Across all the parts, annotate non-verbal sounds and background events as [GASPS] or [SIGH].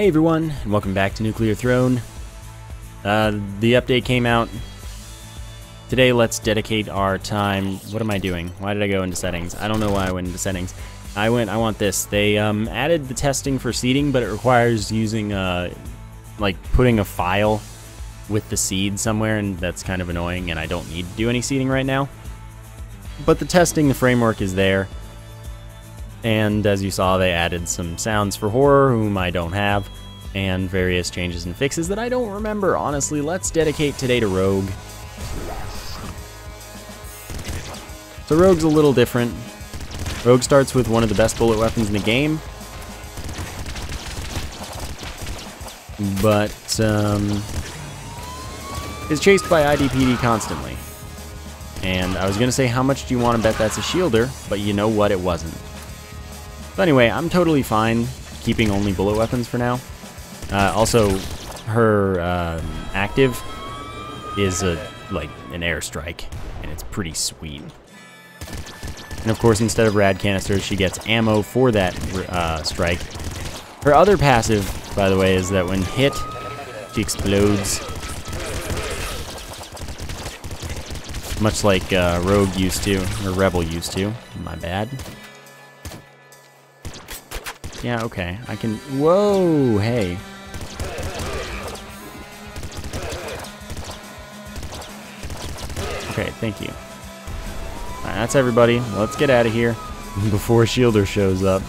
Hey everyone, and welcome back to Nuclear Throne. Uh, the update came out. Today, let's dedicate our time. What am I doing? Why did I go into settings? I don't know why I went into settings. I went. I want this. They um, added the testing for seeding, but it requires using uh, like putting a file with the seed somewhere, and that's kind of annoying. And I don't need to do any seeding right now. But the testing, the framework is there. And as you saw, they added some sounds for horror, whom I don't have, and various changes and fixes that I don't remember. Honestly, let's dedicate today to Rogue. So Rogue's a little different. Rogue starts with one of the best bullet weapons in the game. But, um, is chased by IDPD constantly. And I was going to say, how much do you want to bet that's a shielder? But you know what? It wasn't. So anyway, I'm totally fine keeping only bullet weapons for now. Uh, also, her uh, active is a like an airstrike, and it's pretty sweet. And of course, instead of rad canisters, she gets ammo for that uh, strike. Her other passive, by the way, is that when hit, she explodes. Much like uh, Rogue used to, or Rebel used to. My bad. Yeah, okay. I can... Whoa, hey. Okay, thank you. That's everybody. Let's get out of here [LAUGHS] before Shielder shows up.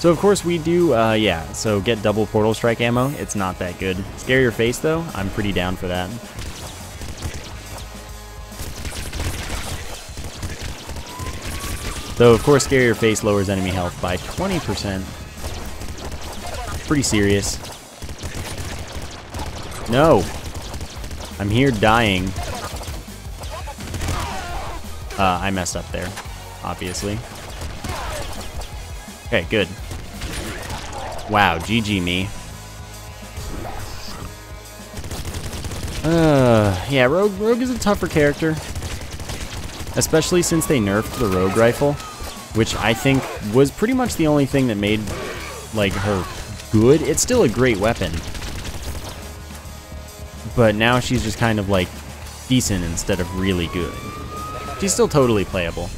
So, of course, we do, uh, yeah, so get double Portal Strike ammo. It's not that good. Scarier face, though. I'm pretty down for that. Though, of course, Scarier Face lowers enemy health by 20%. Pretty serious. No! I'm here dying. Uh, I messed up there, obviously. Okay, good. Wow, GG me. Uh, yeah, Rogue, Rogue is a tougher character especially since they nerfed the rogue rifle, which I think was pretty much the only thing that made like her good. It's still a great weapon. But now she's just kind of like decent instead of really good. She's still totally playable.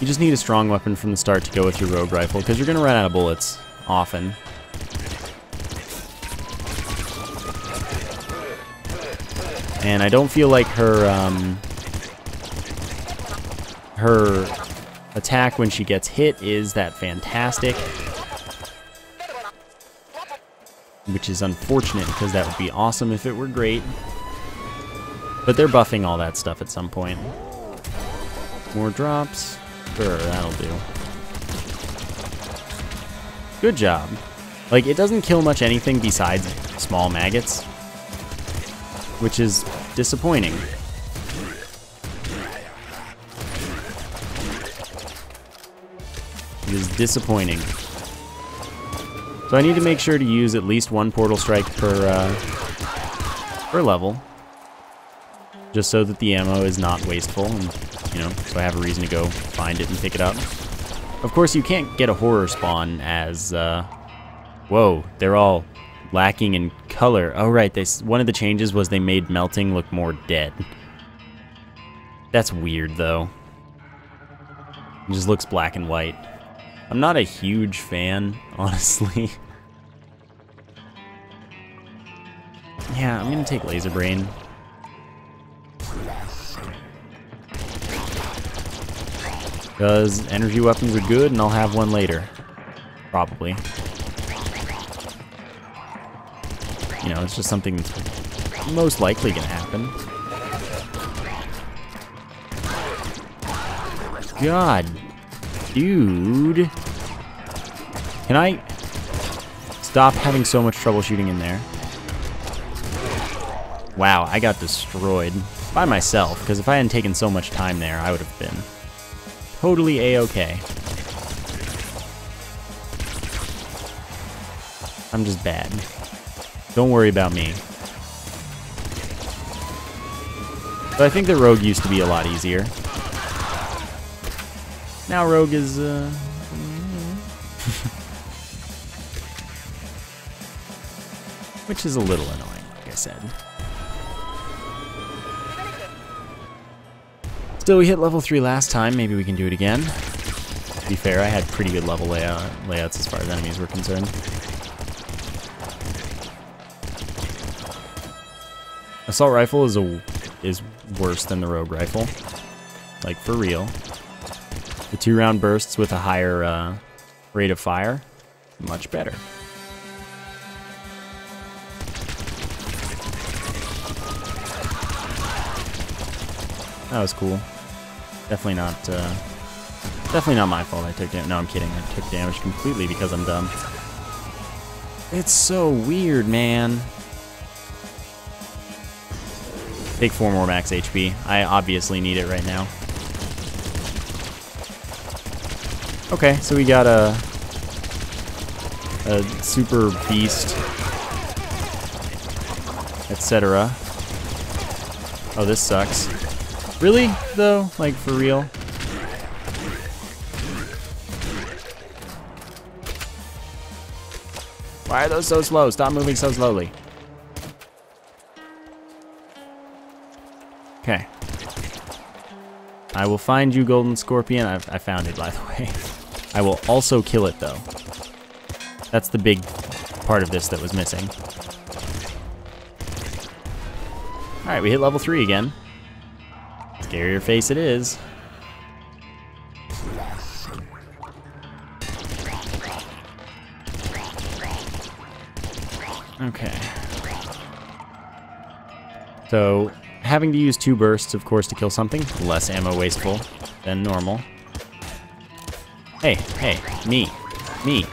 You just need a strong weapon from the start to go with your rogue rifle because you're going to run out of bullets often. And I don't feel like her, um, her attack when she gets hit is that fantastic. Which is unfortunate because that would be awesome if it were great. But they're buffing all that stuff at some point. More drops. Sure, that'll do. Good job. Like, it doesn't kill much anything besides small maggots which is disappointing. It is disappointing. So I need to make sure to use at least one Portal Strike per, uh, per level. Just so that the ammo is not wasteful, and, you know, so I have a reason to go find it and pick it up. Of course, you can't get a horror spawn as, uh, whoa, they're all lacking in color. Oh, right. They, one of the changes was they made melting look more dead. That's weird, though. It just looks black and white. I'm not a huge fan, [LAUGHS] honestly. yeah, I'm gonna take Laser Brain. Because energy weapons are good, and I'll have one later. Probably. You know, it's just something that's most likely to happen. God. Dude. Can I stop having so much trouble shooting in there? Wow, I got destroyed. By myself, because if I hadn't taken so much time there, I would have been totally a-okay. I'm just bad. Don't worry about me. But I think the Rogue used to be a lot easier. Now Rogue is, uh... [LAUGHS] Which is a little annoying, like I said. Still, we hit level 3 last time. Maybe we can do it again. To be fair, I had pretty good level layout layouts as far as enemies were concerned. Assault rifle is a is worse than the rogue rifle, like for real. The two round bursts with a higher uh, rate of fire, much better. That was cool. Definitely not, uh, definitely not my fault I took damage. No, I'm kidding. I took damage completely because I'm dumb. It's so weird, man. Take four more max HP. I obviously need it right now. Okay, so we got a, a super beast, etc. Oh, this sucks. Really, though? Like, for real? Why are those so slow? Stop moving so slowly. I will find you, Golden Scorpion. I've, I found it, by the way. [LAUGHS] I will also kill it, though. That's the big part of this that was missing. Alright, we hit level 3 again. Scarier face it is. Okay. So, having to use two bursts, of course, to kill something, less ammo wasteful than normal. Hey, hey, me, me.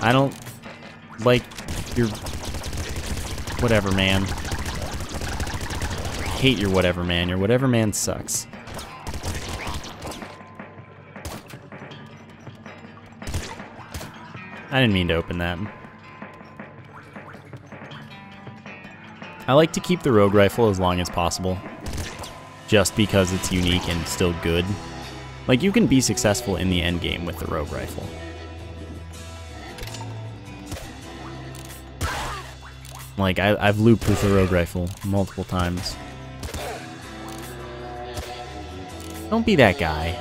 I don't like your whatever, man hate your whatever man. Your whatever man sucks. I didn't mean to open that. I like to keep the rogue rifle as long as possible. Just because it's unique and still good. Like, you can be successful in the end game with the rogue rifle. Like, I, have looped with the rogue rifle multiple times. Don't be that guy.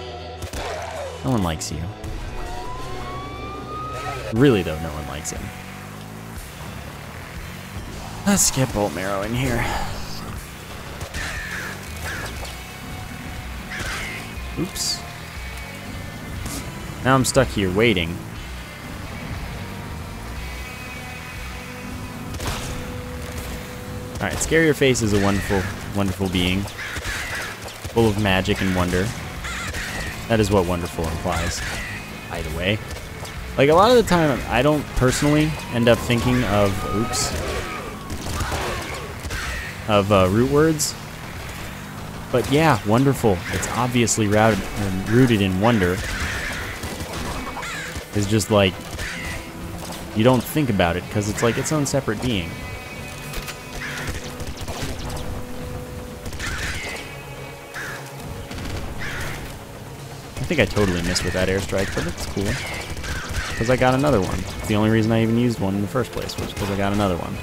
No one likes you. Really, though, no one likes him. Let's get Bolt Marrow in here. Oops. Now I'm stuck here waiting. Alright, Scarier Face is a wonderful, wonderful being full of magic and wonder. That is what wonderful implies, by the way. Like, a lot of the time, I don't personally end up thinking of, oops, of uh, root words. But yeah, wonderful. It's obviously routed, rooted in wonder. It's just like, you don't think about it because it's like its own separate being. I think I totally missed with that airstrike, but it's cool. Because I got another one. It's the only reason I even used one in the first place, was because I got another one.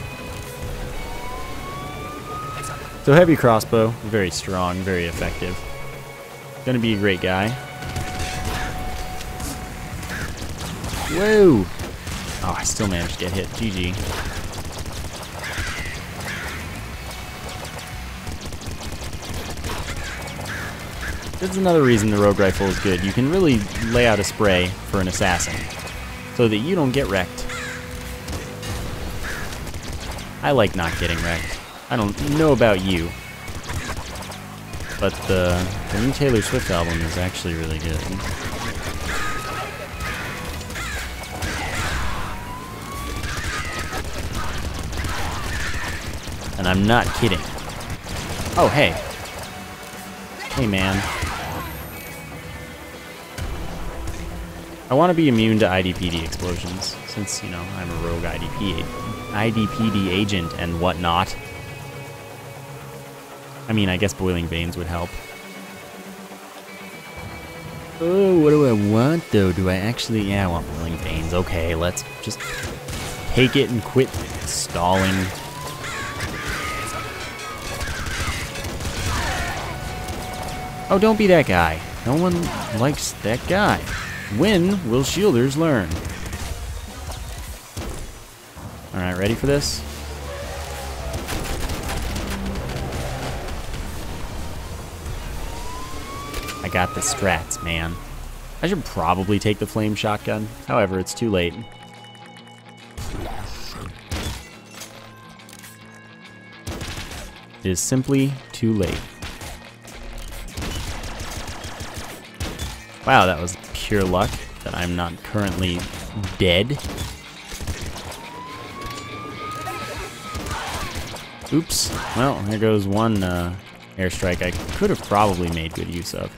So heavy crossbow, very strong, very effective. Gonna be a great guy. Whoa! Oh, I still managed to get hit. GG. That's another reason the rogue rifle is good. You can really lay out a spray for an assassin so that you don't get wrecked. I like not getting wrecked. I don't know about you, but the, the new Taylor Swift album is actually really good. And I'm not kidding. Oh, hey. Hey, man. I want to be immune to IDPD explosions, since, you know, I'm a rogue IDP, IDPD agent and whatnot. I mean, I guess boiling veins would help. Oh, what do I want, though? Do I actually... Yeah, I want boiling veins. Okay, let's just take it and quit stalling. Oh, don't be that guy. No one likes that guy. When will shielders learn? Alright, ready for this? Got the strats, man. I should probably take the flame shotgun. However, it's too late. It is simply too late. Wow, that was pure luck that I'm not currently dead. Oops. Well, there goes one uh, airstrike I could have probably made good use of.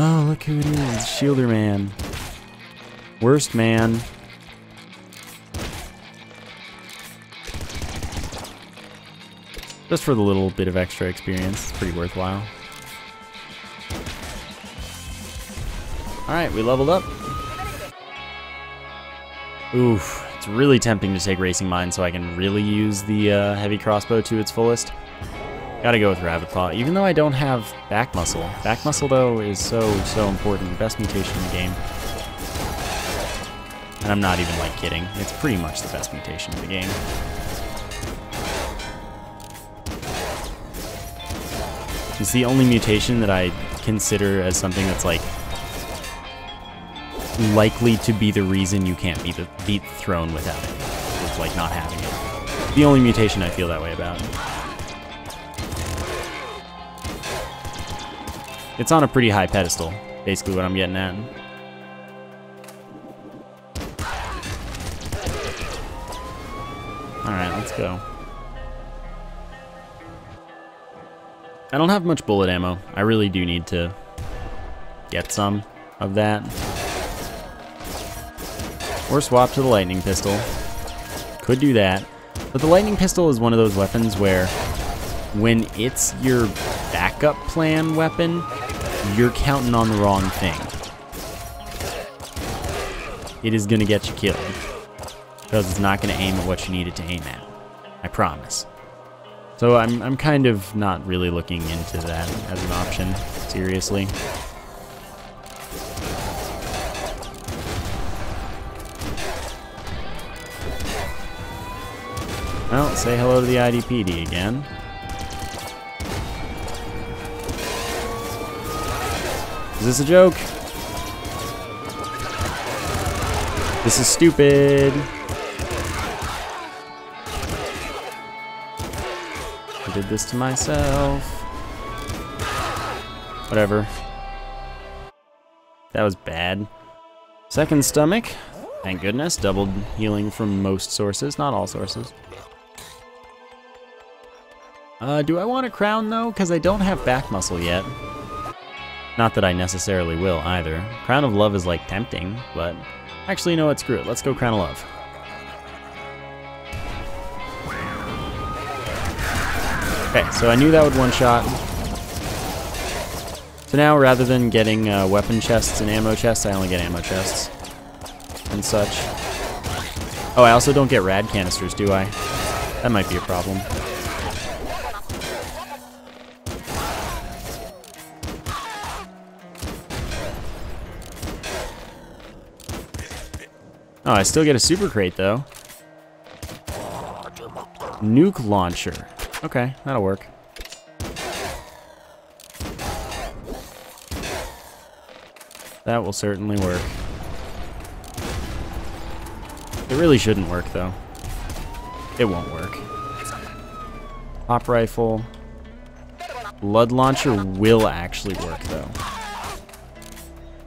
Oh, look who it is. Shielder Man. Worst man. Just for the little bit of extra experience. It's pretty worthwhile. Alright, we leveled up. Oof. It's really tempting to take Racing Mine so I can really use the uh, heavy crossbow to its fullest. Gotta go with Rabbit Claw, even though I don't have back muscle. Back muscle, though, is so, so important. Best mutation in the game. And I'm not even, like, kidding. It's pretty much the best mutation in the game. It's the only mutation that I consider as something that's, like, likely to be the reason you can't beat the, beat the throne without it. It's like not having it. The only mutation I feel that way about. It's on a pretty high pedestal, basically what I'm getting at. Alright, let's go. I don't have much bullet ammo. I really do need to get some of that. Or swap to the lightning pistol. Could do that. But the lightning pistol is one of those weapons where when it's your backup plan weapon, you're counting on the wrong thing. It is going to get you killed. Because it's not going to aim at what you need it to aim at. I promise. So I'm, I'm kind of not really looking into that as an option, seriously. Well, say hello to the IDPD again. Is this a joke? This is stupid. I did this to myself. Whatever. That was bad. Second stomach. Thank goodness. Doubled healing from most sources, not all sources. Uh, do I want a crown though? Because I don't have back muscle yet. Not that I necessarily will either. Crown of Love is like tempting, but actually, know what? Screw it. Let's go Crown of Love. Okay, so I knew that would one shot. So now, rather than getting uh, weapon chests and ammo chests, I only get ammo chests and such. Oh, I also don't get rad canisters, do I? That might be a problem. Oh, I still get a super crate, though. Nuke launcher. Okay, that'll work. That will certainly work. It really shouldn't work, though. It won't work. Pop rifle. Blood launcher will actually work, though.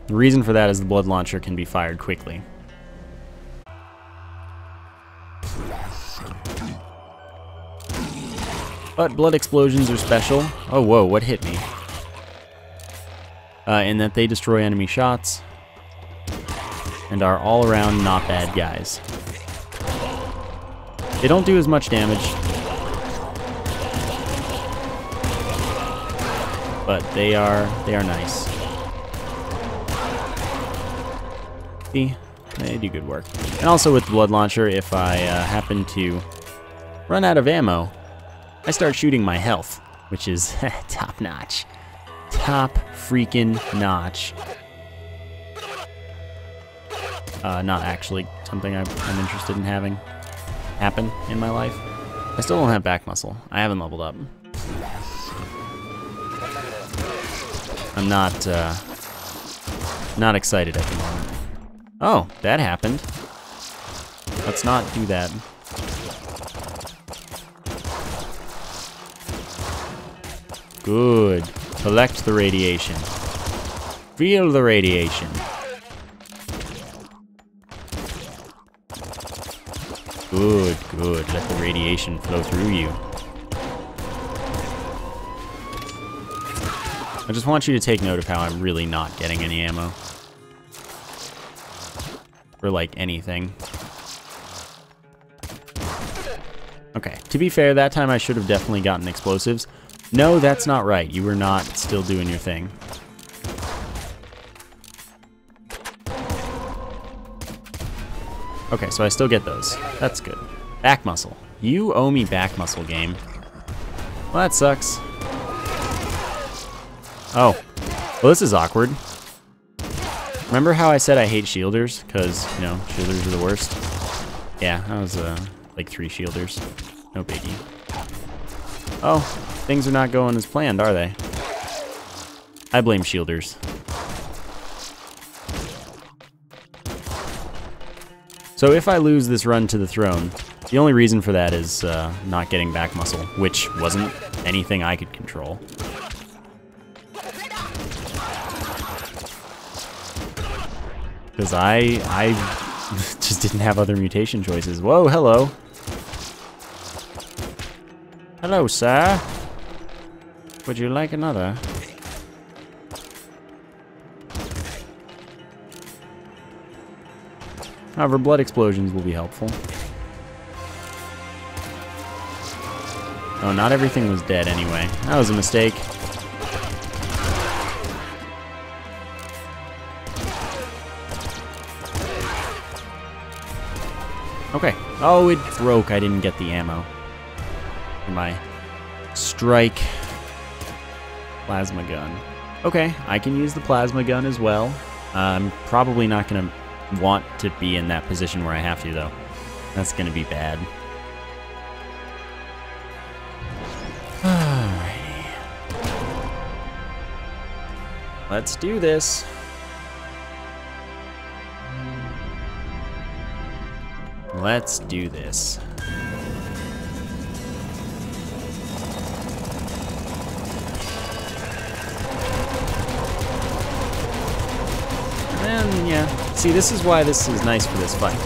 The reason for that is the blood launcher can be fired quickly. But blood explosions are special. Oh, whoa, what hit me? Uh, in that they destroy enemy shots and are all around not bad guys. They don't do as much damage, but they are they are nice. See, they do good work. And also with the Blood Launcher, if I uh, happen to run out of ammo, I start shooting my health, which is [LAUGHS] top notch. Top freaking notch. Uh, not actually something I'm, I'm interested in having happen in my life. I still don't have back muscle. I haven't leveled up. I'm not, uh, not excited at the moment. Oh, that happened. Let's not do that. Good. Collect the radiation. Feel the radiation. Good, good. Let the radiation flow through you. I just want you to take note of how I'm really not getting any ammo. Or like anything. Okay, to be fair, that time I should have definitely gotten explosives. No, that's not right. You were not still doing your thing. Okay, so I still get those. That's good. Back muscle. You owe me back muscle, game. Well, that sucks. Oh. Well, this is awkward. Remember how I said I hate shielders? Because, you know, shielders are the worst? Yeah, that was, uh, like three shielders. No biggie. Oh, things are not going as planned, are they? I blame shielders. So if I lose this run to the throne, the only reason for that is uh, not getting back muscle, which wasn't anything I could control. Because I, I [LAUGHS] just didn't have other mutation choices. Whoa, hello. Hello, sir. Would you like another? However, blood explosions will be helpful. Oh, not everything was dead anyway. That was a mistake. Okay. Oh, it broke. I didn't get the ammo. For my strike plasma gun. Okay, I can use the plasma gun as well. I'm probably not going to want to be in that position where I have to, though. That's going to be bad. [SIGHS] Let's do this. Let's do this. See this is why this is nice for this fight.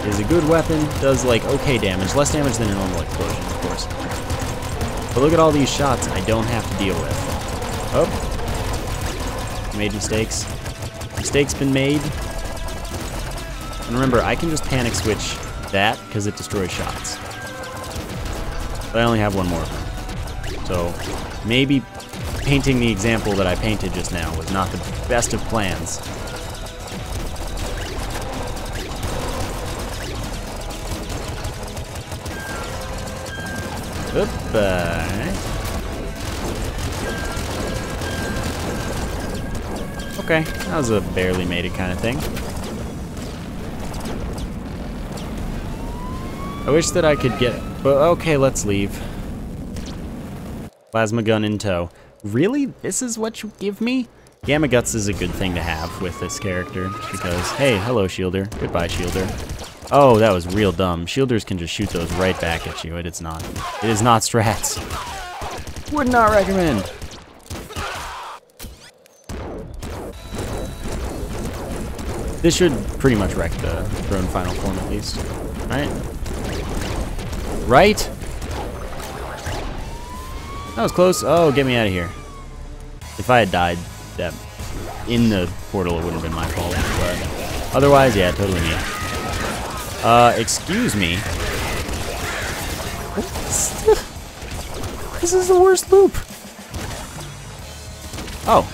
It is a good weapon, does like okay damage, less damage than a normal explosion, of course. But look at all these shots I don't have to deal with. Oh. Made mistakes. Mistakes been made. And remember, I can just panic switch that because it destroys shots. But I only have one more. So maybe painting the example that I painted just now was not the best of plans. Goodbye. Okay, that was a barely made it kind of thing. I wish that I could get... But okay, let's leave. Plasma gun in tow. Really? This is what you give me? Gamma Guts is a good thing to have with this character, because, hey, hello, Shielder. Goodbye, Shielder. Oh, that was real dumb. Shielders can just shoot those right back at you. It is not. It is not strats. Would not recommend. This should pretty much wreck the throne final form at least. Right? Right? That was close. Oh, get me out of here. If I had died that in the portal, it wouldn't have been my fault. But otherwise, yeah, totally me. Uh, excuse me. This is the worst loop. Oh,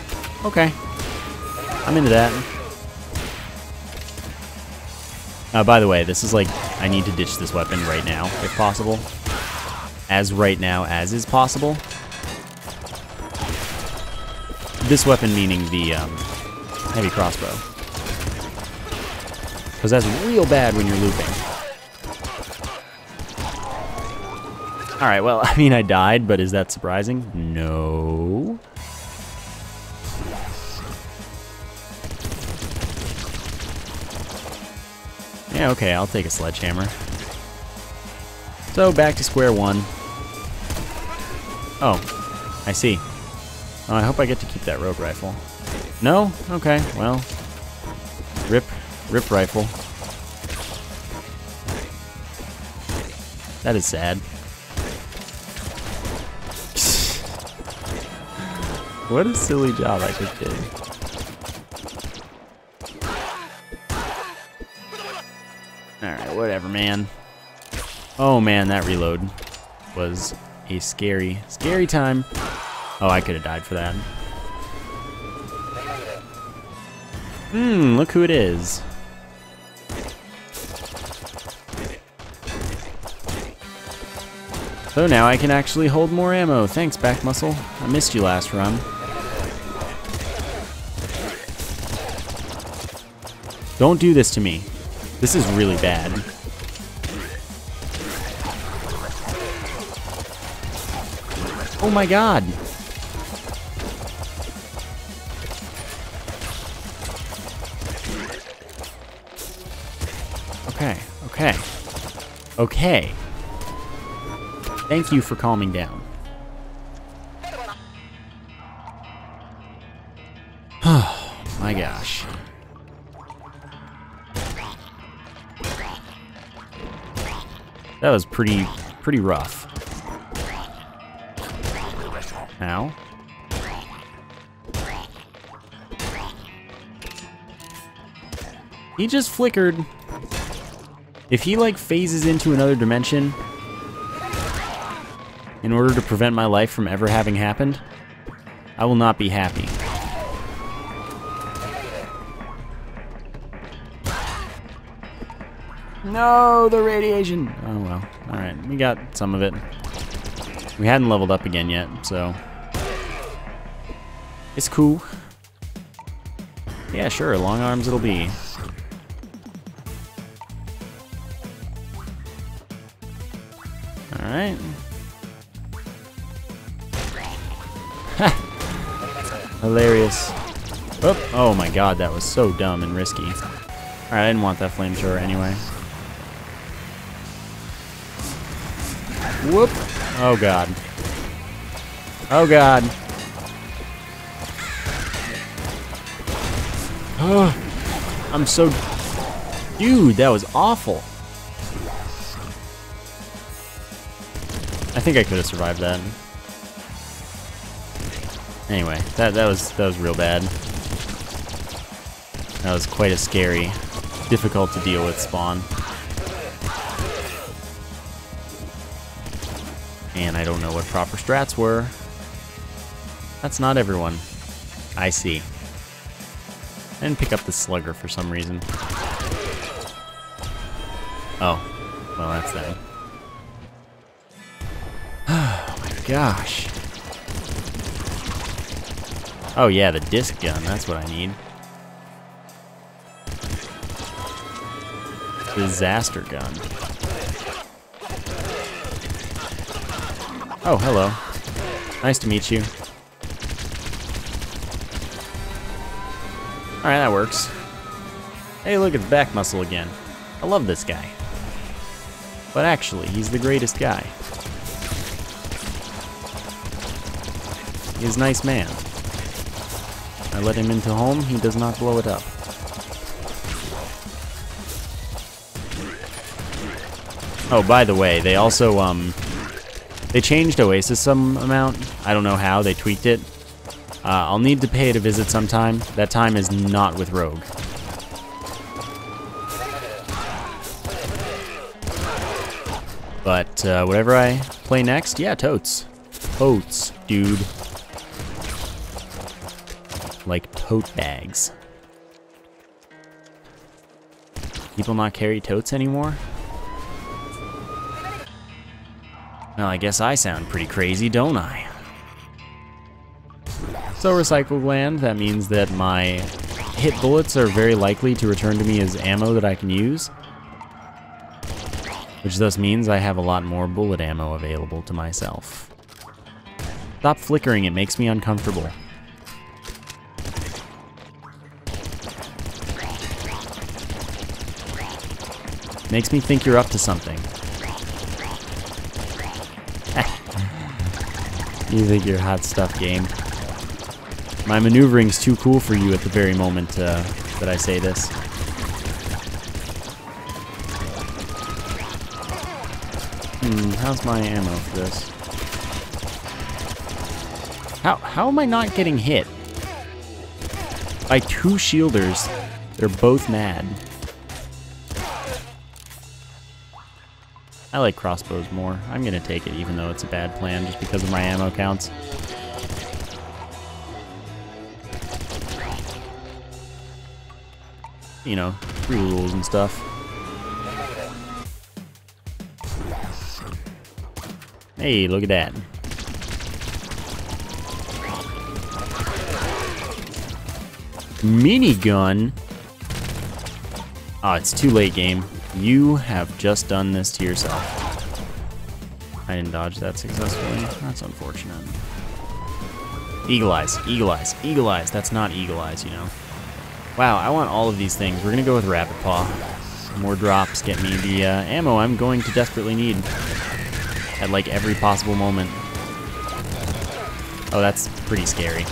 okay. I'm into that. Uh, by the way, this is like, I need to ditch this weapon right now, if possible. As right now as is possible. This weapon meaning the um, heavy crossbow. Because that's real bad when you're looping. Alright, well, [LAUGHS] I mean, I died, but is that surprising? No. Yeah, okay, I'll take a sledgehammer. So, back to square one. Oh, I see. Oh, I hope I get to keep that rogue rifle. No? Okay, well. Rip, rip rifle. That is sad. [LAUGHS] what a silly job I just did. Alright, whatever, man. Oh man, that reload was a scary, scary time. Oh, I could have died for that. Hmm, look who it is. So now I can actually hold more ammo. Thanks, back muscle. I missed you last run. Don't do this to me. This is really bad. Oh my god. Okay, okay. Okay. Thank you for calming down. Oh [SIGHS] my gosh. That was pretty, pretty rough. Now. He just flickered. If he like phases into another dimension in order to prevent my life from ever having happened, I will not be happy. No, the radiation. Oh well. Alright, we got some of it. We hadn't leveled up again yet, so... It's cool. Yeah, sure, long arms it'll be. Alright. Hilarious. Oh, oh my god, that was so dumb and risky. Alright, I didn't want that flamethrower anyway. Whoop. Oh god. Oh god. Oh, [GASPS] I'm so... Dude, that was awful. I think I could have survived that. Anyway, that that was that was real bad. That was quite a scary, difficult to deal with spawn. And I don't know what proper strats were. That's not everyone. I see. And pick up the slugger for some reason. Oh, well that's that. [SIGHS] Oh my gosh. Oh yeah, the disc gun, that's what I need. Disaster gun. Oh, hello. Nice to meet you. Alright, that works. Hey, look, it's back muscle again. I love this guy. But actually, he's the greatest guy. He's a nice man. I let him into home, he does not blow it up. Oh, by the way, they also, um, they changed Oasis some amount. I don't know how. They tweaked it. Uh, I'll need to pay it a visit sometime. That time is not with Rogue. But uh, whatever I play next, yeah, totes. Totes, dude. Like tote bags. People not carry totes anymore? Well, I guess I sound pretty crazy, don't I? So Recycle Gland, that means that my hit bullets are very likely to return to me as ammo that I can use. Which thus means I have a lot more bullet ammo available to myself. Stop flickering, it makes me uncomfortable. Makes me think you're up to something. [LAUGHS] you think you're hot stuff, game. My maneuvering's too cool for you at the very moment uh, that I say this. Hmm, how's my ammo for this? How, how am I not getting hit? By two shielders, they're both mad. I like crossbows more. I'm gonna take it even though it's a bad plan just because of my ammo counts. you know, rules and stuff. Hey, look at that. Minigun? Oh, it's too late, game. You have just done this to yourself. I didn't dodge that successfully. That's unfortunate. Eagle eyes, eagle eyes, eagle eyes. That's not eagle eyes, you know. Wow, I want all of these things. We're going to go with Rabbit Paw. More drops get me the uh, ammo I'm going to desperately need at like every possible moment. Oh, that's pretty scary.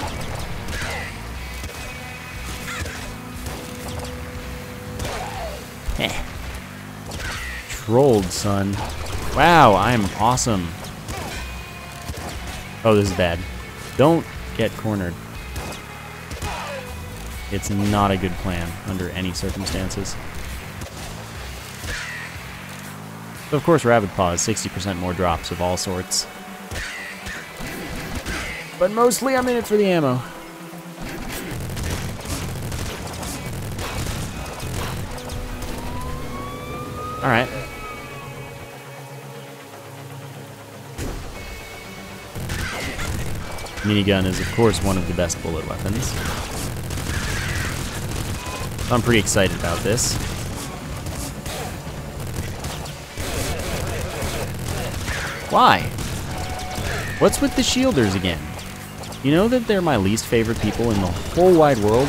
Eh. Trolled, son. Wow, I'm awesome. Oh, this is bad. Don't get cornered. It's not a good plan under any circumstances. Of course Rabbit Paw is 60% more drops of all sorts. But mostly I'm in it for the ammo. Minigun is of course one of the best bullet weapons. I'm pretty excited about this. Why? What's with the shielders again? You know that they're my least favorite people in the whole wide world?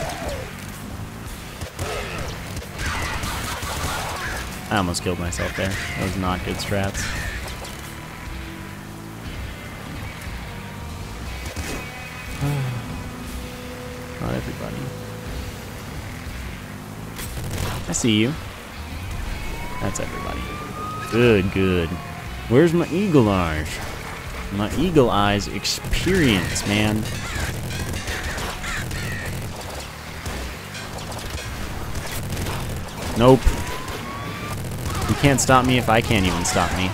I almost killed myself there. That was not good strats. I see you. That's everybody. Good, good. Where's my eagle eyes? My eagle eyes experience, man. Nope. You can't stop me if I can't even stop me.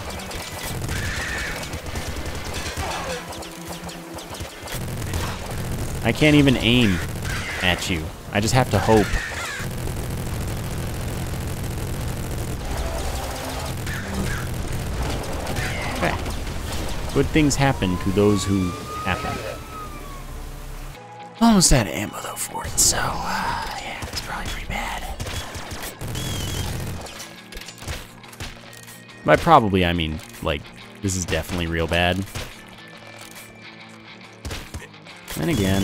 I can't even aim at you. I just have to hope. Good things happen to those who happen. Almost out of ammo though for it, so uh, yeah, it's probably pretty bad. By probably, I mean, like, this is definitely real bad. And again.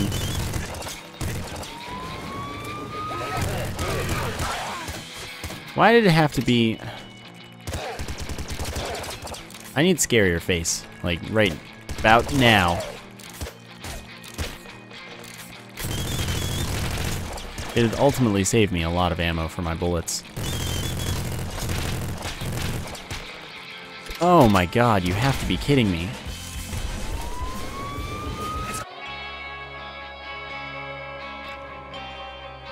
Why did it have to be... I need scarier face. Like, right about now. It'd ultimately save me a lot of ammo for my bullets. Oh my god, you have to be kidding me.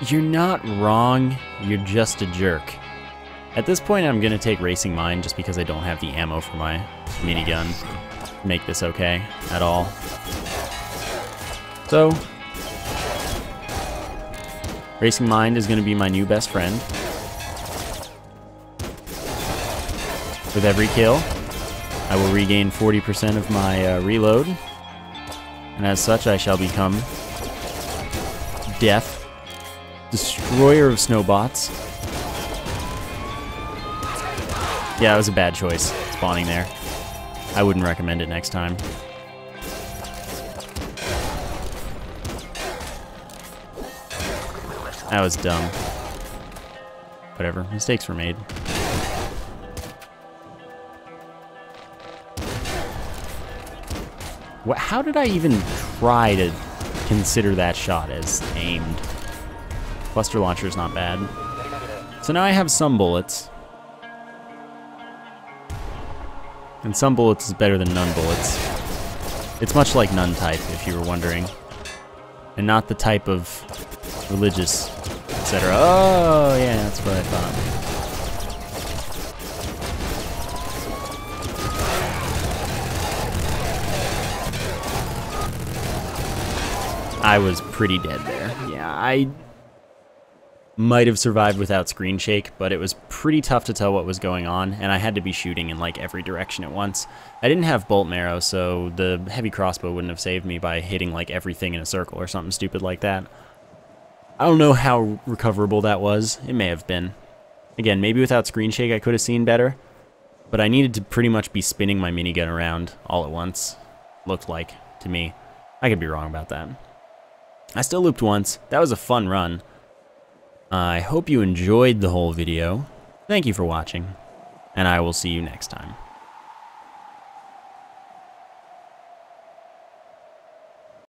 You're not wrong, you're just a jerk. At this point, I'm to take Racing Mine just because I don't have the ammo for my minigun make this okay at all. So, Racing Mind is going to be my new best friend. with every kill. I will regain 40% of my uh, reload. And as such, I shall become Death, Destroyer of Snowbots. Yeah, it was a bad choice, spawning there. I wouldn't recommend it next time. That was dumb. Whatever, mistakes were made. What, how did I even try to consider that shot as aimed? Cluster launcher is not bad. So now I have some bullets. And some bullets is better than none bullets. It's much like none type, if you were wondering. And not the type of religious, etc. Oh, yeah, that's what I thought. I was pretty dead there. Yeah, I might have survived without screen shake, but it was pretty tough to tell what was going on, and I had to be shooting in like every direction at once. I didn't have bolt marrow, so the heavy crossbow wouldn't have saved me by hitting like everything in a circle or something stupid like that. I don't know how recoverable that was. It may have been. Again, maybe without screen shake I could have seen better, but I needed to pretty much be spinning my minigun around all at once. Looked like, to me. I could be wrong about that. I still looped once. That was a fun run. I hope you enjoyed the whole video. Thank you for watching, and I will see you next time.